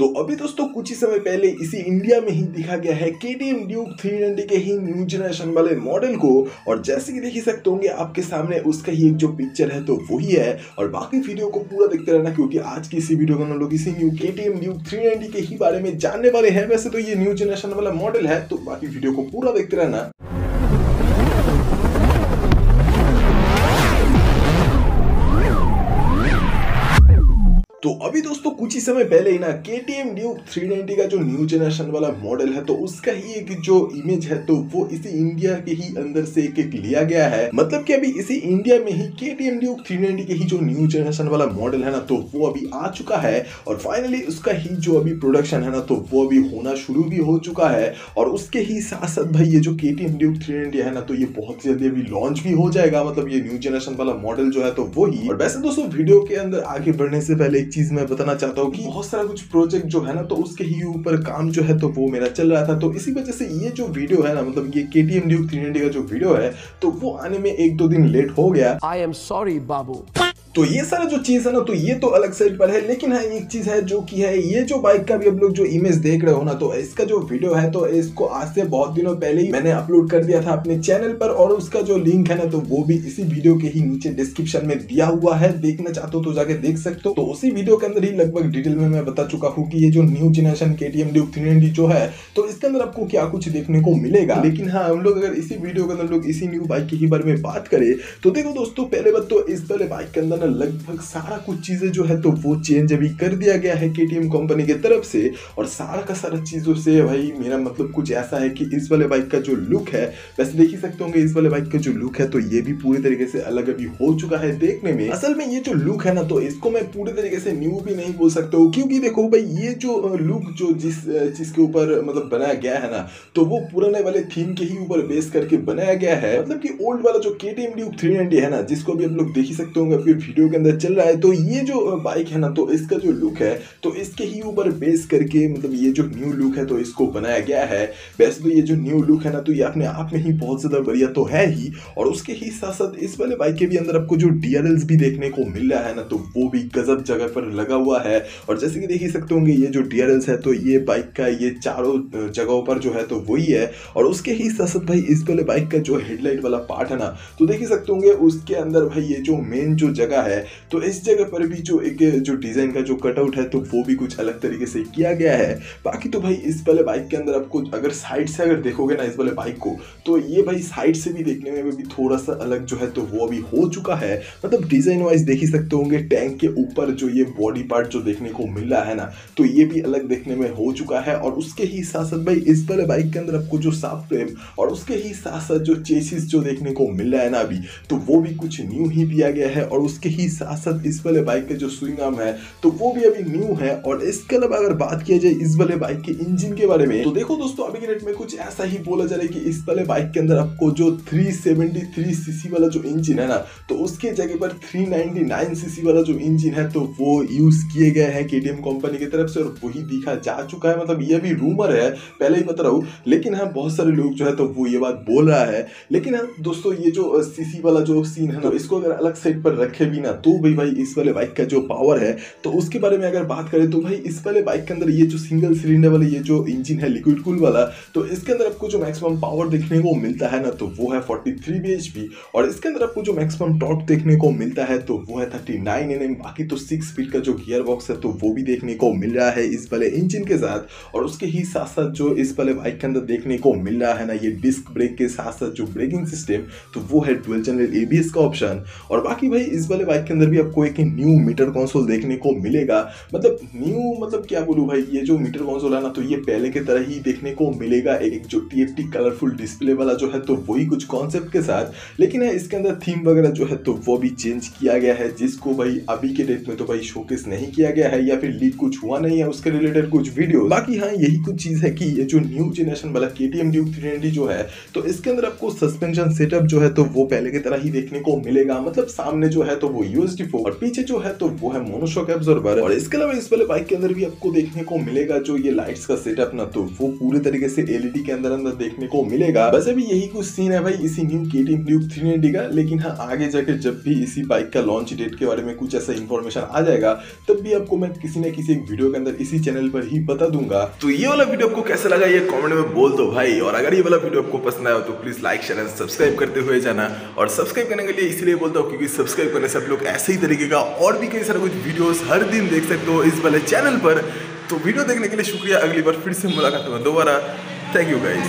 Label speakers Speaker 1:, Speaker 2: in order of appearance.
Speaker 1: तो अभी दोस्तों कुछ ही समय पहले इसी इंडिया में ही दिखा गया है के टी एम ड्यूक थ्री के ही न्यू जनरेशन वाले मॉडल को, और जैसे कि देख ही सकते होंगे आपके सामने उसका ही एक जो पिक्चर है तो वही है। और बाकी वीडियो को पूरा देखते रहना, क्योंकि आज की इसी वीडियो में हम लोग इसी new K T M Duke three के ही बारे में जानने वाले हैं। वैसे तो ये न्यू जनरेशन वाला मॉडल है तो बाकी वीडियो को पूरा देखते रहना। तो अभी दोस्तों कुछ ही समय पहले ही ना K T M Duke three ninety का जो न्यू जनरेशन वाला मॉडल है तो उसका ही एक जो इमेज है तो वो इसी इंडिया के ही अंदर से एक एक लिया गया है। मतलब कि अभी इसी इंडिया में ही K T M Duke three ninety के ही जो न्यू जनरेशन वाला मॉडल है ना तो वो अभी आ चुका है और फाइनली उसका ही जो अभी प्रोडक्शन है ना तो वो अभी होना शुरू भी हो चुका है और उसके ही साथ साथ भाई ये जो K T M Duke three ninety है ना तो ये बहुत जल्दी अभी लॉन्च भी हो जाएगा मतलब ये न्यू जनरेशन वाला मॉडल जो है तो वो ही। और वैसे दोस्तों वीडियो के अंदर आगे बढ़ने से पहले चीज़ मैं बताना चाहता हूँ कि बहुत सारा कुछ प्रोजेक्ट जो है ना तो उसके ही ऊपर काम जो है तो वो मेरा चल रहा था। तो इसी वजह से ये जो वीडियो है ना मतलब ये के टी एम ड्यूक थ्री का जो वीडियो है तो वो आने में एक दो दिन लेट हो गया।
Speaker 2: आई एम सॉरी बाबू।
Speaker 1: तो ये सारा जो चीज़ है ना तो ये तो अलग साइड पर है, लेकिन हाँ एक चीज़ है जो कि है, ये जो बाइक का भी अब लोग जो इमेज देख रहे हो ना तो इसका जो वीडियो है तो इसको आज से बहुत दिनों पहले ही मैंने अपलोड कर दिया था अपने चैनल पर, और उसका जो लिंक है ना तो वो भी इसी वीडियो के ही नीचे डिस्क्रिप्शन में दिया हुआ है। देखना चाहते हो तो जाके देख सकते हो। तो उसी वीडियो के अंदर ही लगभग डिटेल में मैं बता चुका हूँ की ये जो new generation K T M जो है तो इसके अंदर आपको क्या कुछ देखने को मिलेगा? लेकिन हाँ हम लोग अगर इसी वीडियो के अंदर लोग इसी न्यू बाइक के ही बारे में बात करें तो देखो दोस्तों, पहले बात तो इस पहले बाइक के अंदर ना लगभग सारा कुछ चीज़ें जो है तो वो चेंज अभी कर दिया गया है केटीएम कंपनी की तरफ़ से और सारा का सारा चीज़ों से भाई मेरा मतलब कुछ ऐसा है कि इस वाले बाइक का जो लुक है, वैसे देख ही सकते होंगे इस वाले बाइक का जो लुक है तो ये भी पूरी तरीके से अलग अभी हो चुका है देखने में। असल में ये जो लुक है ना तो इसको मैं पूरी तरीके से न्यू भी नहीं बोल सकता हूँ क्योंकि देखो भाई ये जो लुक जो जिस चीज़ के ऊपर मतलब बनाया गया है ना तो वो पुराने वाले थीम के ही ऊपर बेस करके बनाया गया है। मतलब कि ओल्ड वाला जो के टी एम है ना, जिसको भी आप लोग देख ही सकते होंगे, फिर वीडियो के अंदर चल रहा है। तो ये जो बाइक है ना तो इसका जो लुक है तो इसके ही ऊपर बेस करके मतलब ये जो न्यू लुक है तो इसको बनाया गया है। वैसे तो ये जो न्यू लुक है ना तो ये अपने आप में ही बहुत ज़्यादा बढ़िया तो है ही। और उसके ही साथ साथ इस वाले बाइक के भी अंदर आपको जो डी भी देखने को मिल रहा है ना तो वो भी गजब जगह पर लगा हुआ है। और जैसे कि देख ही सकते होंगे, ये जो डी है तो ये बाइक का, ये चारों जगहों पर जो है तो वही है। और उसके ही साथ साथ भाई इस वाले बाइक का जो हेडलाइट वाला पार्ट है ना तो देख ही सकते होंगे, उसके अंदर भाई ये जो मेन जो जगह है तो इस जगह पर भी जो एक, जो डिज़ाइन का जो कटआउट है तो वो भी कुछ अलग तरीके से किया गया है। बाकी तो भाई, इस वाले बाइक के अंदर आपको अगर साइड से अगर देखोगे ना इस वाले बाइक को तो ये भाई साइड से भी देखने में भी थोड़ा सा अलग जो है तो वो अभी हो चुका है। मतलब डिज़ाइन वाइज देख ही सकते होंगे टैंक के ऊपर जो ये बॉडी पार्ट जो देखने को मिल रहा है ना तो ये भी अलग देखने में हो चुका है। और उसके ही साथ साथ भाई, इस वाले बाइक के अंदर आपको जो साफ़ फ्रेम और उसके ही साथ साथ जो चेसिस जो देखने को मिल रहा है ना अभी तो वो भी कुछ न्यू ही दिया गया है। और उसके ही साथ साथ इस वाले बाइक का जो स्विंग आर्म है तो वो भी अभी न्यू है और इसके अलावा अगर बात किया जाए इस वाले बाइक के इंजन के बारे में तो देखो दोस्तों, अभी के डेट में कुछ ऐसा ही बोला जा रहा है कि इस वाले बाइक के अंदर आपको जो 373 सीसी वाला जो इंजन है ना तो उसके जगह पर 399 सीसी वाला जो इंजन है तो वो यूज़ किए गए हैं के कंपनी की तरफ़ से और वही दिखा जा चुका है। मतलब ये भी रूमर है, पहले ही बता रहा हूँ, लेकिन हाँ बहुत सारे लोग जो है तो वो ये बात बोल रहा है। लेकिन हाँ दोस्तों, ये जो सीसी वाला जो सीन है ना, इसको अगर अलग साइड पर रखे भी ना तो भी भाई, इस वाले बाइक का जो पावर है तो उसके बारे में अगर बात करें तो भाई, इस वाले बाइक के अंदर ये जो सिंगल सिलेंडर वाले, ये जो इंजन है लिक्विड कूल वाला तो इसके अंदर आपको जो मैक्सिमम पावर देखने को मिलता है ना तो वो है 43 bhp और इसके अंदर आपको जो मैक्सिमम टॉर्क देखने को मिलता है तो वो है 39 एनएम बाकी तो सिक्स स्पीड का जो गियर बॉक्स है तो वो भी देखने को मिल रहा है इस वाले इंजन के साथ और उसके ही साथ साथ जो इस वाले बाइक के अंदर देखने को मिल रहा है ना, ये डिस्क ब्रेक के साथ साथ जो ब्रेकिंग सिस्टम तो वो है ट्वेल्व चैनल एबीएस का ऑप्शन और बाकी भाई, इस वाले बाइक के अंदर भी आपको एक न्यू मीटर कंसोल देखने को मिलेगा। मतलब न्यू मतलब क्या बोलूँ भाई, ये जो मीटर कंसोल है ना तो ये पहले के तरह ही देखने को मिलेगा। एक जो टीएफटी कलरफुल डिस्प्ले वाला जो है तो वही कुछ कॉन्सेप्ट के साथ। लेकिन है इसके अंदर थीम वगैरह जो है तो वो भी चेंज किया गया है, जिसको भाई अभी के डेट में तो भाई शोकेस नहीं किया गया है, या फिर लीक कुछ हुआ नहीं है उसके रिलेटेड कुछ वीडियो बाकी हाँ यही कुछ चीज़ है कि ये जो न्यू जनरेशन वाला के टी एम ड्यूक थ्री जो है तो इसके अंदर आपको सस्पेंशन सेटअप जो है तो वो पहले की तरह ही देखने को मिलेगा। मतलब सामने जो है तो वो यूएसडी फोर और पीछे जो है तो वो है मोनोशॉक एब्जॉर्बर और इसके अलावा इस वाले बाइक के अंदर भी आपको देखने को मिलेगा जो ये लाइट्स का सेटअप ना तो वो पूरे तरीके से एलईडी के अंदर अंदर देखने को मिलेगा। बस अभी यही कुछ सीन है भाई, इसी new K T Duke three का, लेकिन हाँ आगे जाके जब भी इसी बाइक का लॉन्च डेट के बारे में कुछ ऐसा इन्फॉर्मेशन आ जाएगा, तब भी आपको मैं किसी न किसी एक वीडियो के अंदर इसी चैनल पर ही बता दूँगा। तो ये वाला वीडियो आपको कैसा लगा, ये कॉमेंट में बोल दो भाई। और अगर ये वाला वीडियो आपको पसंद आया तो please like share and subscribe करते हुए जाना। और सब्सक्राइब करने के लिए इसलिए बोलता हूँ, क्योंकि सब्सक्राइब करने से आप लोग ऐसे ही तरीके का और भी कई सारे कुछ वीडियोस हर दिन देख सकते हो इस वाले चैनल पर। तो वीडियो देखने के लिए शुक्रिया, अगली बार फिर से मुलाकात होगा दोबारा। Thank you guys